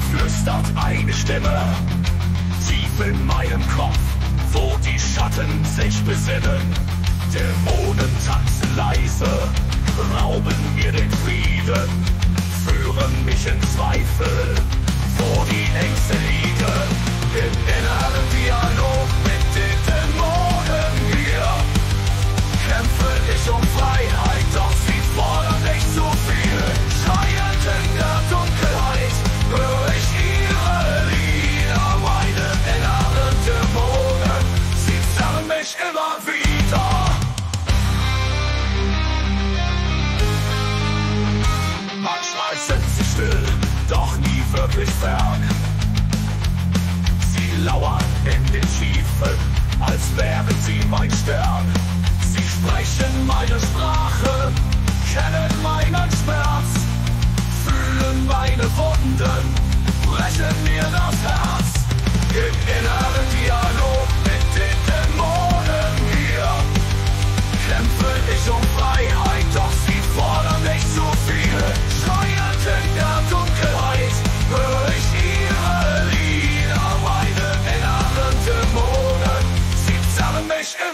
flüstert eine Stimme tief in meinem Kopf, wo die Schatten sich besinnen. Dämonen tanzen leise, rauben mir den Frieden, führen mich in Zweifel, wo die Ängste liegen. Im inneren Dialog wirklich fern. Sie lauern in den Tiefen, als wären sie mein Stern. Sie sprechen meine Sprache, kennen meinen Schmerz, fühlen meine Wunden, brechen mir das Herz.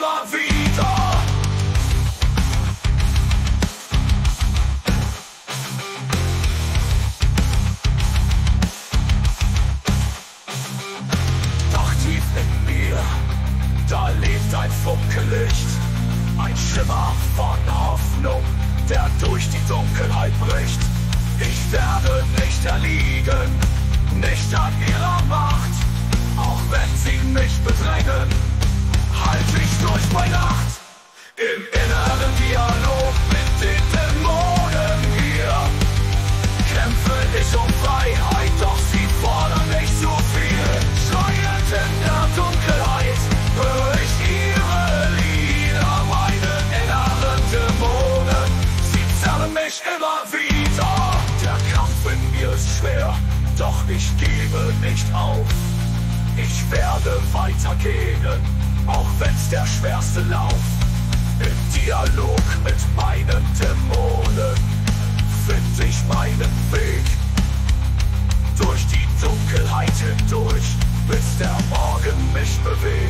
Immer wieder. Doch tief in mir, da lebt ein Funkenlicht, ein Schimmer von Hoffnung, der durch die Dunkelheit bricht. Ich werde nicht erliegen, nicht an ihrer Macht, auch wenn sie mich bedrängen, halte ich durch bei Nacht. Im inneren Dialog mit den Dämonen hier kämpfe ich um Freiheit, doch sie fordern nicht so viel. Schreiend in der Dunkelheit höre ich ihre Lieder, meine inneren Dämonen, sie zerren mich immer wieder. Der Kampf in mir ist schwer, doch ich gebe nicht auf. Ich werde weitergehen, auch wenn's der schwerste Lauf. Im Dialog mit meinen Dämonen find ich meinen Weg. Durch die Dunkelheit hindurch, bis der Morgen mich bewegt.